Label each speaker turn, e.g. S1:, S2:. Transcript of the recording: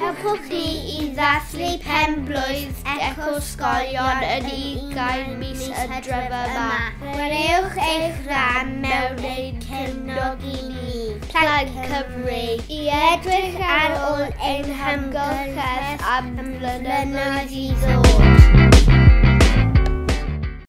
S1: Helpwch ni i ddathlu pen blwydd eco sgolion yn gael mis y drefa yma. Gwerewch eich rhan mewn ei cefnog i ni. Plan Cymru i edrych ar ôl ein hamgylchedd am blynyddoedd i ddod.